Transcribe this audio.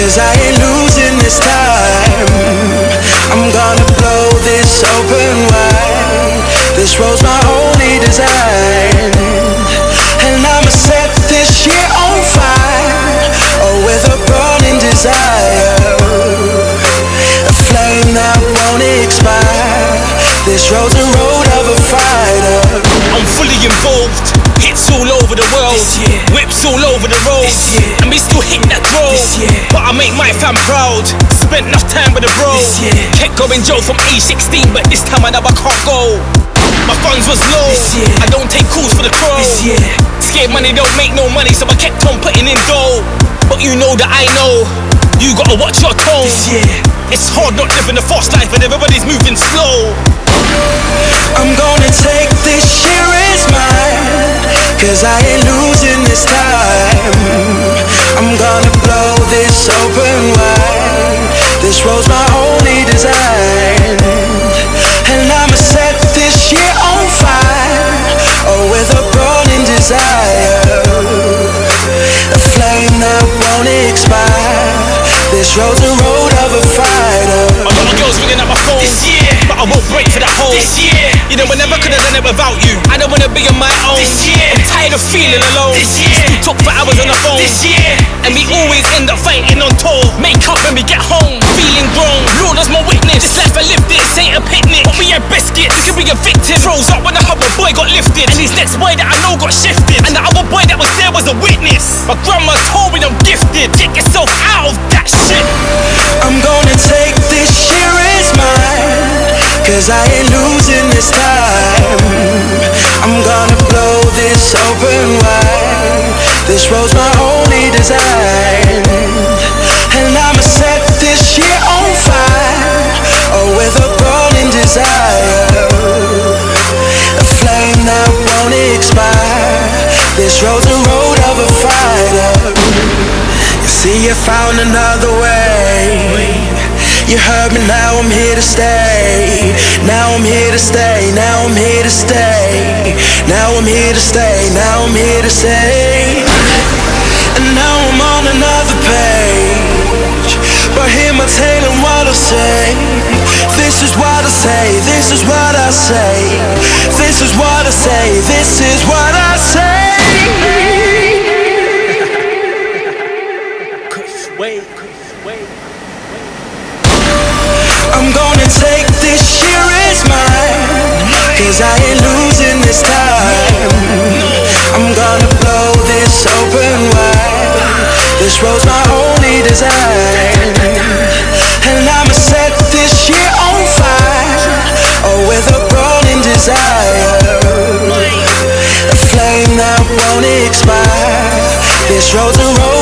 Cause I ain't losing this time. I'm gonna blow this open wide. This road's my This road's a road of a fighter I'm fully involved. Hits all over the world. Whips all over the road. And we still hit that road. But I make my fam proud. Spent enough time with the bro. Kept going Joe from age 16, but this time I know I can't go. My funds was low. I don't take calls for the crow. Scared money don't make no money, so I kept on putting in dough. But you know that I know. You gotta watch your tone. It's hard not living a fast life and everybody's moving slow. I'm gonna take this year as mine Cause I ain't losing this time. I'm gonna blow this open wide. This road's my only design. And I'ma set this year on fire. Oh, with a burning desire. A flame that won't expire. This road's a road of a fighter A lot of girls ringing at my phone. This year. But I won't break for that hole. This year. You know, I never could have done it without you. I don't wanna be on my own. This year. I'm tired of feeling alone. This year. We talk for hours on the phone. This year. And we always end up fighting on tour. Make up when we get home. Feeling grown. Lord, that's my witness. This life I live this ain't a picnic. But we had biscuits. We could be a victim. Froze up when the other boy got lifted. And his next boy that I know got shifted. And the other boy that was there was a witness. My grandma told me I'm gifted. Get yourself out of that shit. Cause I ain't losing this time. I'm gonna blow this open wide. This road's my only design. And I'ma set this year on fire. Oh, with a burning desire. A flame that won't expire. This road's a road of a fighter. You see, you found another way. You heard me, now I'm here to stay. Now I'm here to stay. Now I'm here to stay. Now I'm here to stay. Now I'm here to stay. And now I'm on another page. But hear my tale and what I say. This is what I say. This is what I say. This is what I say. This is what I say. Wait, wait. I'm gonna take this year as mine Cause I ain't losing this time. I'm gonna blow this open wide. This road's my only design. And I'ma set this year on fire Oh, with a burning desire. A flame that won't expire. This road's a road